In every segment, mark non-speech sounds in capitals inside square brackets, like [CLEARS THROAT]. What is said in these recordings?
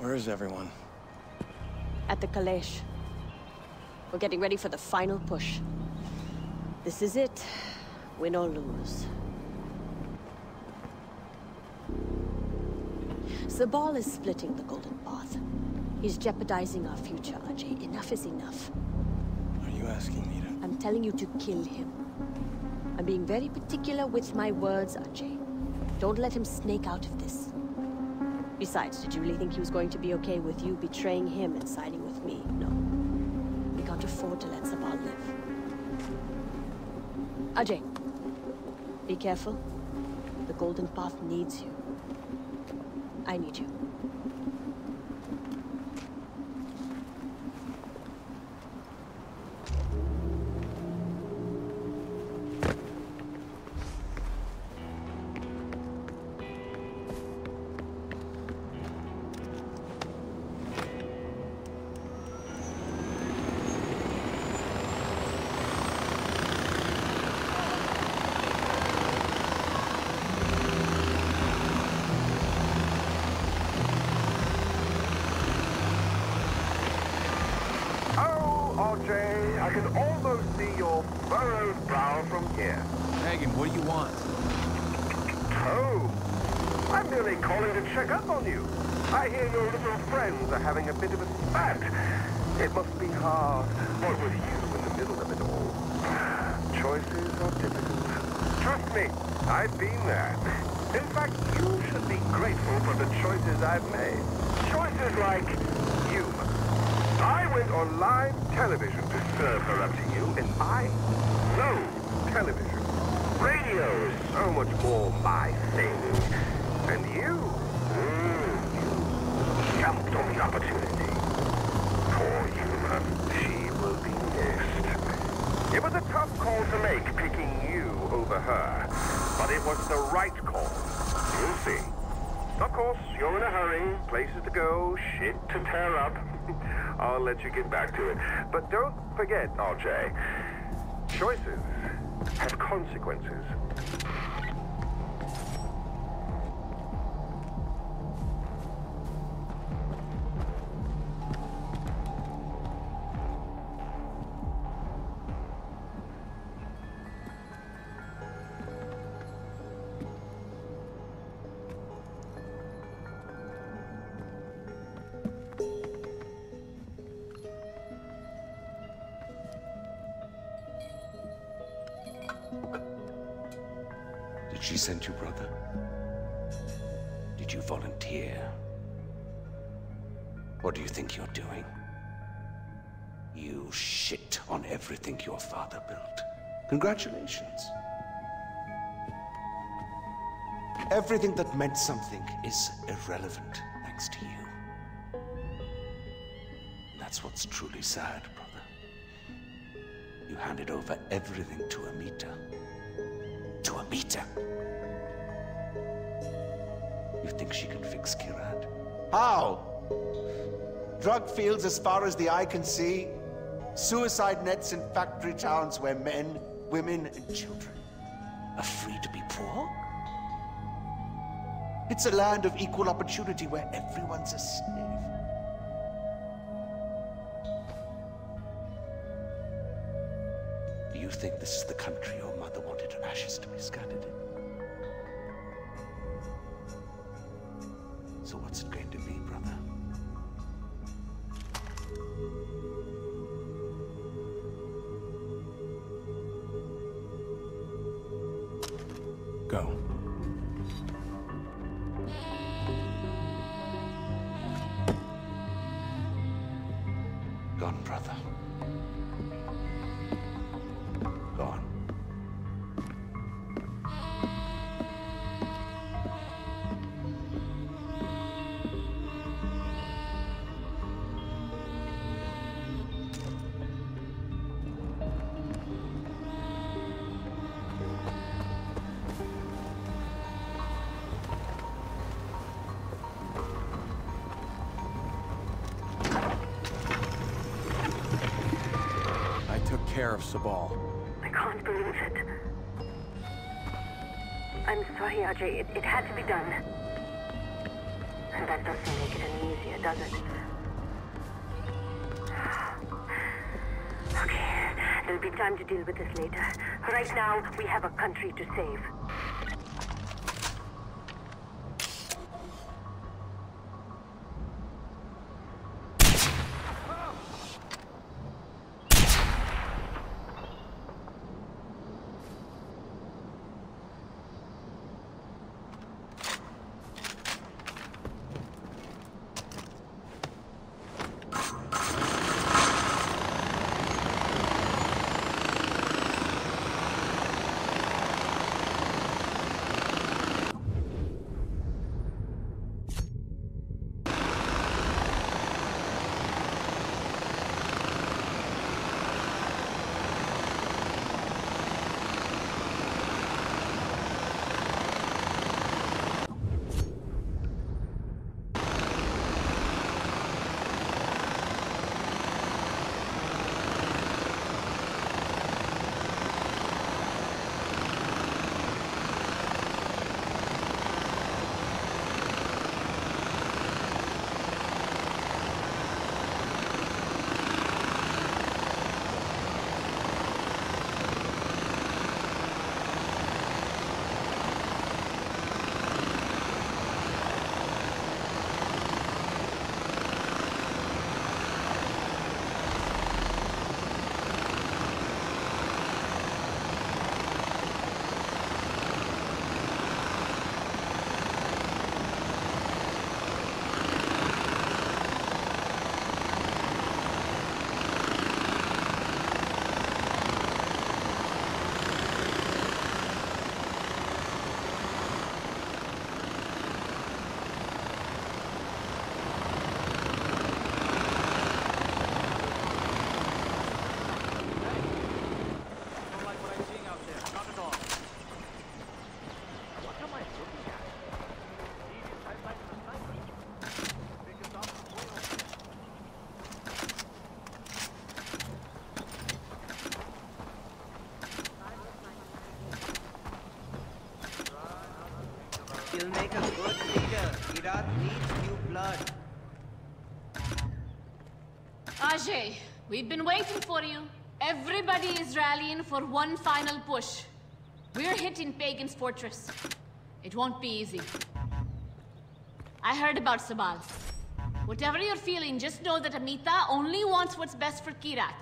Where is everyone? At the Kalesh. We're getting ready for the final push. This is it. Win or lose. Sabal is splitting the Golden Path. He's jeopardizing our future, Ajay. Enough is enough. Are you asking me to... I'm telling you to kill him. I'm being very particular with my words, Ajay. Don't let him snake out of this. Besides, did you really think he was going to be okay with you betraying him and siding with me? No. We can't afford to let Sabal live. Ajay, be careful. The Golden Path needs you. I need you. I've been there. In fact, you should be grateful for the choices I've made. Choices like you. I went on live television to serve her up to you, and I love television. Radio is so much more my thing. And you, mm, you jumped on the opportunity. Poor Yuma, she will be missed. It was a tough call to make, picking you over her. But it was the right call. You'll see. Of course, you're in a hurry, places to go, shit to tear up. [LAUGHS] I'll let you get back to it. But don't forget, Ajay, choices have consequences. She sent you, brother? Did you volunteer? What do you think you're doing? You shit on everything your father built. Congratulations. Everything that meant something is irrelevant thanks to you. That's what's truly sad, brother. You handed over everything to Amita. Amita. You think she can fix Kyrat? How? Drug fields as far as the eye can see. Suicide nets in factory towns where men, women, and children are free to be poor. It's a land of equal opportunity where everyone's a slave. Do you think this is the country So what's care of Sabal. I can't believe it. I'm sorry, Ajay. It, it had to be done. And that doesn't make it any easier, does it? [SIGHS] Okay, there'll be time to deal with this later. Right now, we have a country to save. We've been waiting for you. Everybody is rallying for one final push. We're hitting Pagan's fortress. It won't be easy. I heard about Sabal. Whatever you're feeling, just know that Amita only wants what's best for Kyrat.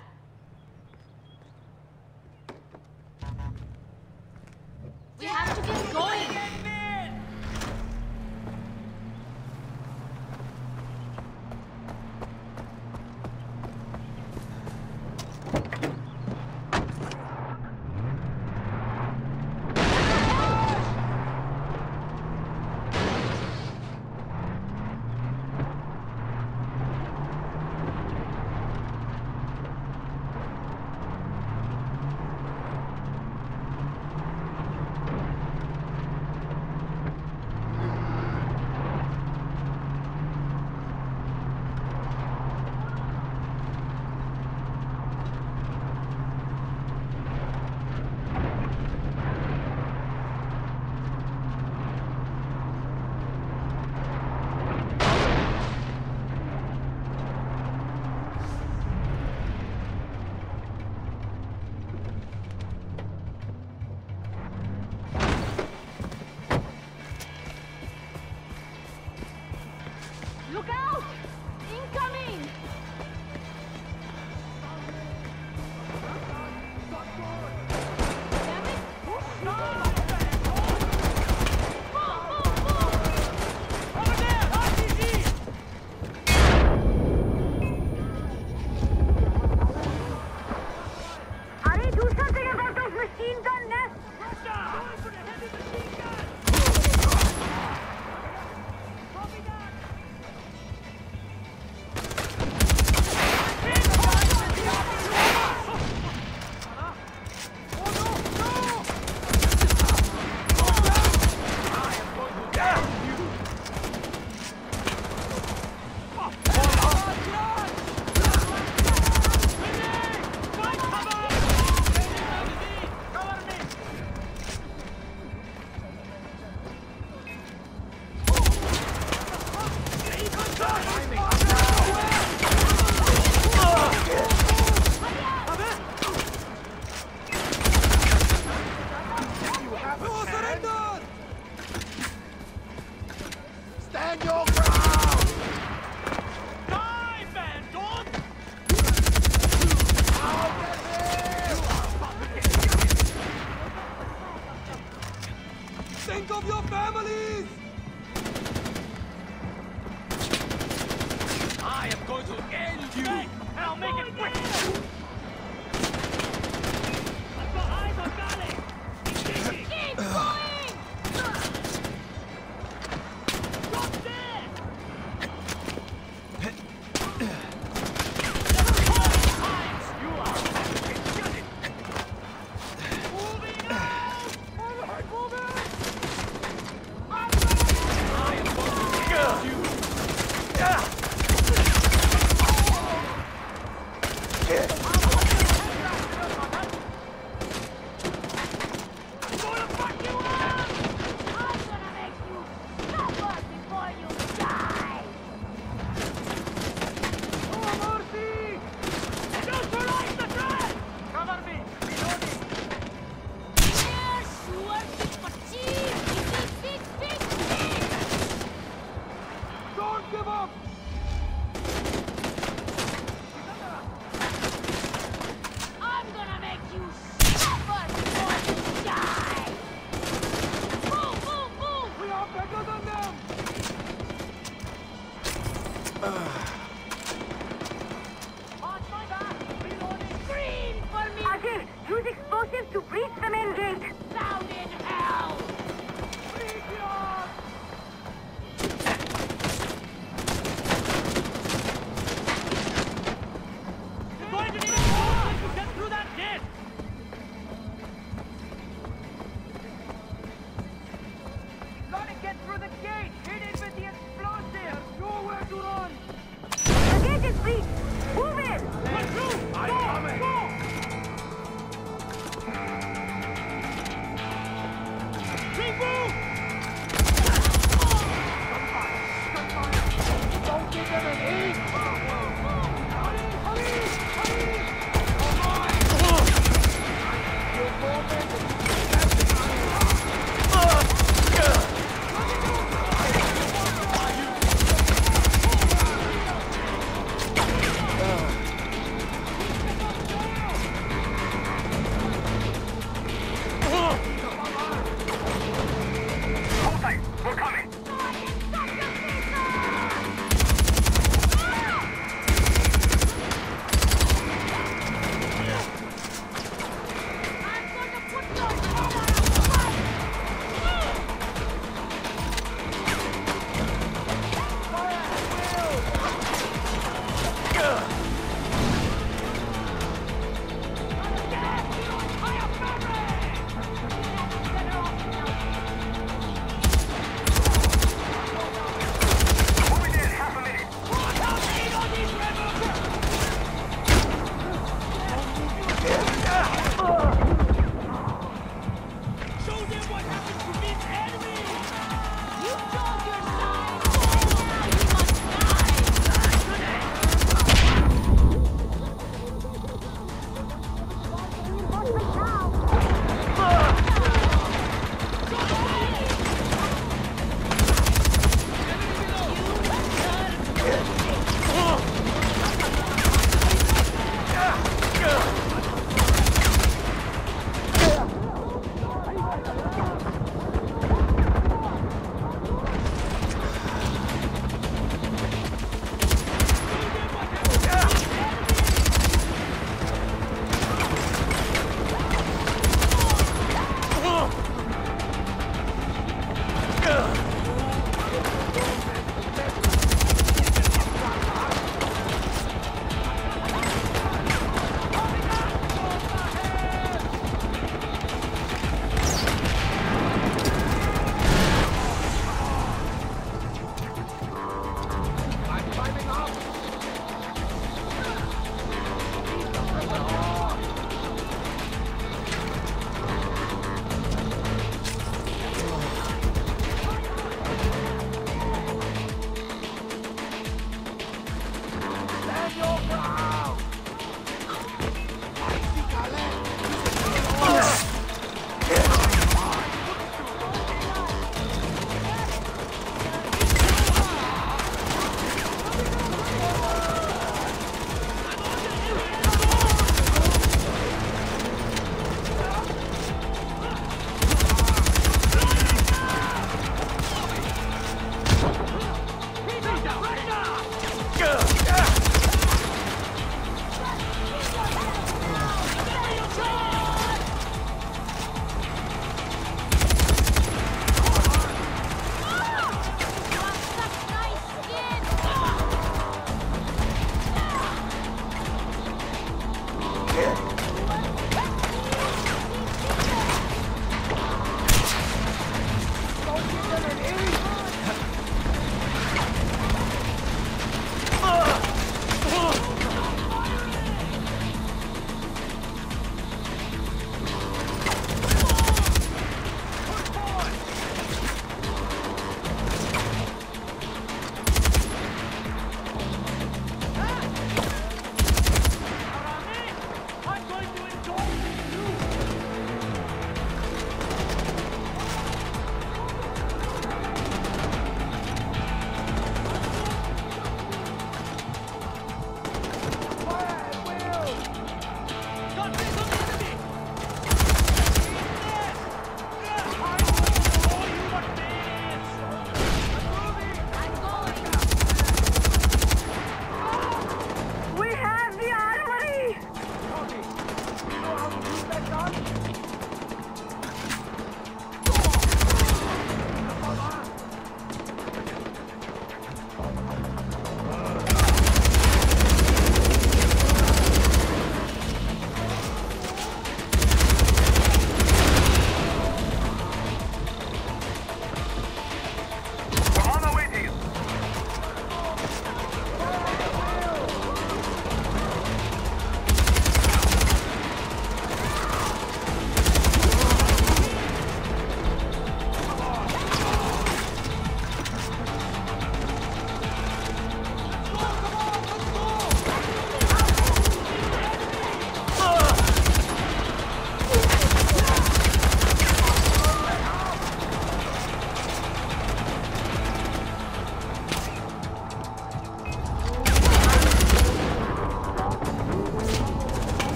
Ugh.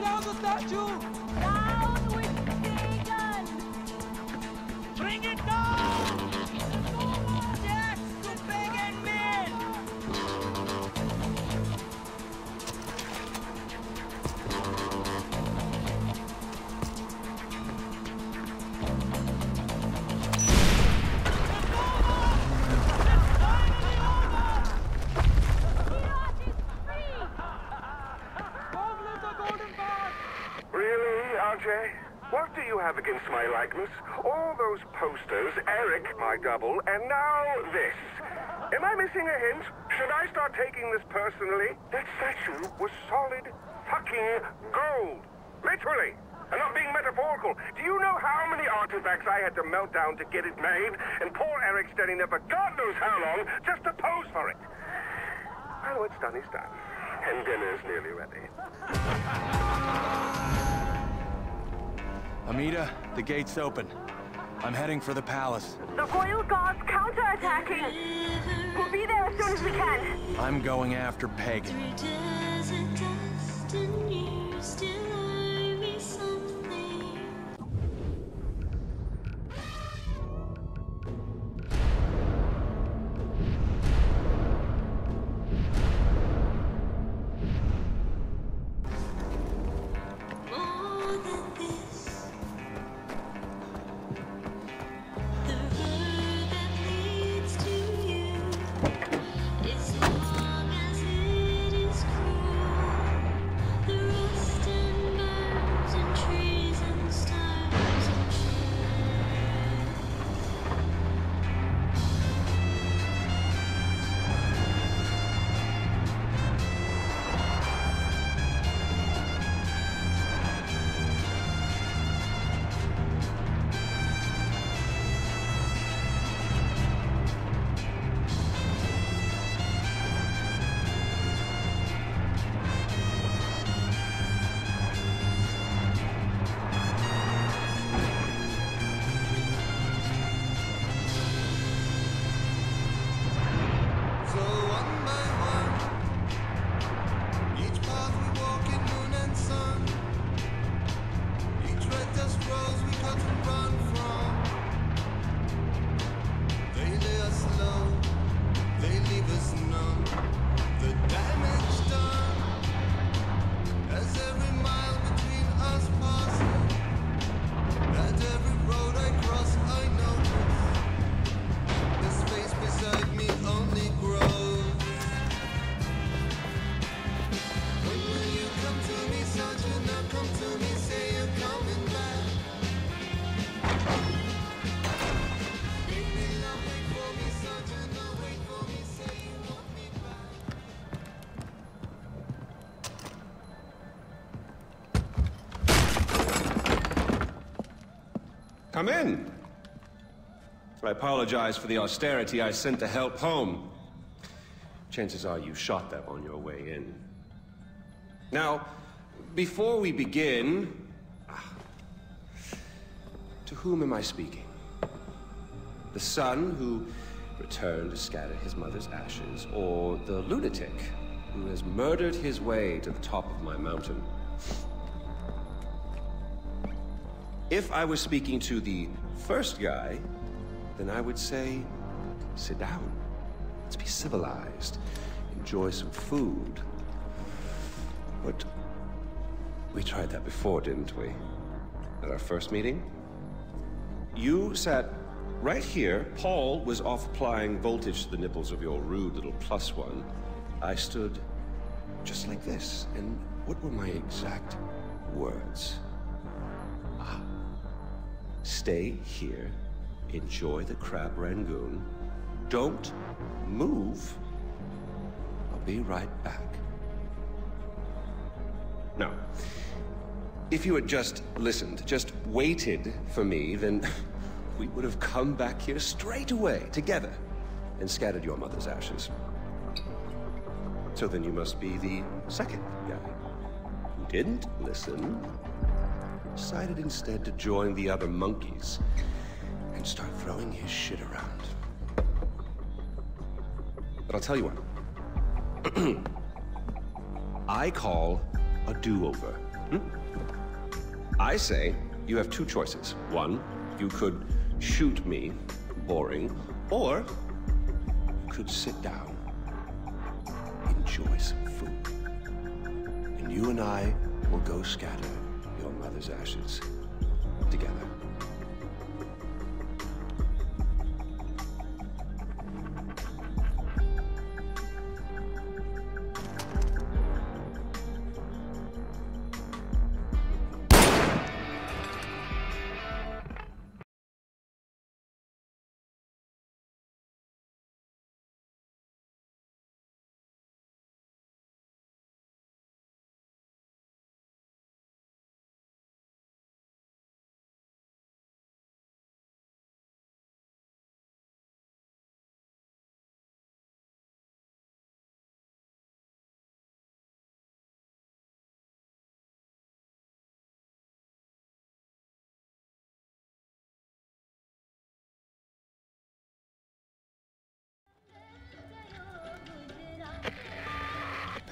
Down the statue! Down with Am I missing a hint? Should I start taking this personally? That statue was solid fucking gold. Literally. I'm not being metaphorical. Do you know how many artifacts I had to melt down to get it made? And poor Eric standing there for God knows how long just to pose for it. Well, what's done is done. And dinner's nearly ready. Amita, the gate's open. I'm heading for the palace. The Royal Guard's counterattacking. We'll be there as soon as we can. I'm going after Pagan. Come in. I apologize for the austerity I sent to help home. Chances are you shot them on your way in. Now, before we begin, to whom am I speaking? The son who returned to scatter his mother's ashes, or the lunatic who has murdered his way to the top of my mountain? If I was speaking to the first guy, then I would say, sit down. Let's be civilized. Enjoy some food. But we tried that before, didn't we? At our first meeting? You sat right here. Paul was off applying voltage to the nipples of your rude little plus one. I stood just like this. And what were my exact words? Stay here, enjoy the crab rangoon, don't move. I'll be right back. Now, if you had just listened, just waited for me, then [LAUGHS] we would have come back here straight away, together, and scattered your mother's ashes. So then you must be the second guy who didn't listen, decided instead to join the other monkeys and start throwing his shit around. But I'll tell you what. [CLEARS THROAT] I call a do-over. hmm? I say you have two choices. One, you could shoot me, boring, or you could sit down, enjoy some food, and you and I will go scatter your ashes together.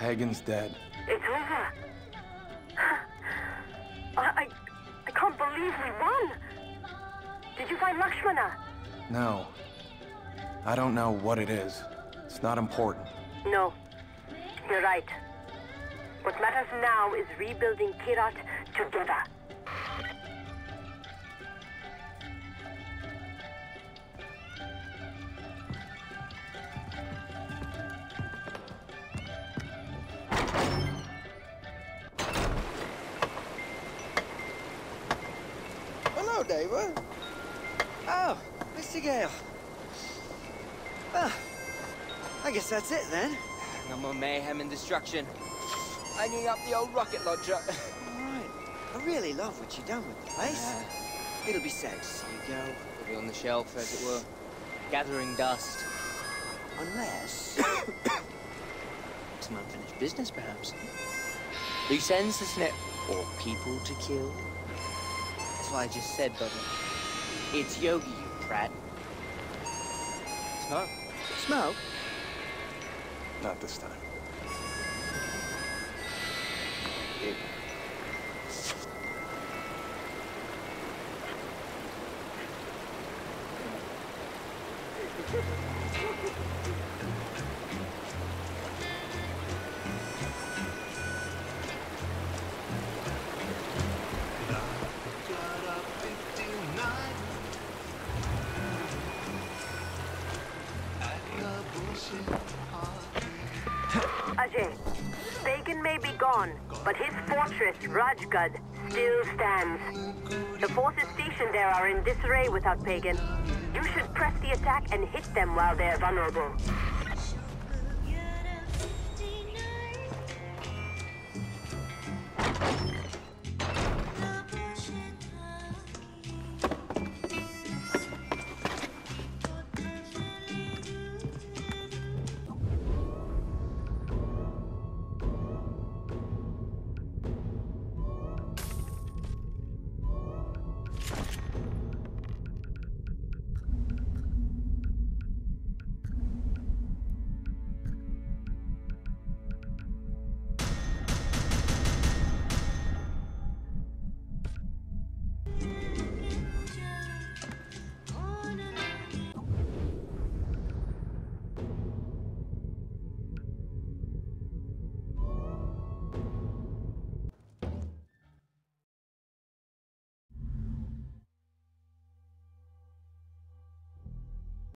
Pagan's dead. It's over. [GASPS] I, I, I can't believe we won. Did you find Lakshmana? No. I don't know what it is. It's not important. No. You're right. What matters now is rebuilding Kyrat together. That's it then. No more mayhem and destruction. Hanging up the old rocket launcher. All [LAUGHS] right. I really love what you've done with the place. Yeah. It'll be sad to see you go. It'll be on the shelf, as it were. Gathering dust. Unless... [COUGHS] Some unfinished business, perhaps. Loose ends to snip. Or people to kill. That's what I just said, buddy. It's Yogi, you prat. Smoke. Smoke? Not this time. Rajgad, still stands. The forces stationed there are in disarray without Pagan. You should press the attack and hit them while they're vulnerable.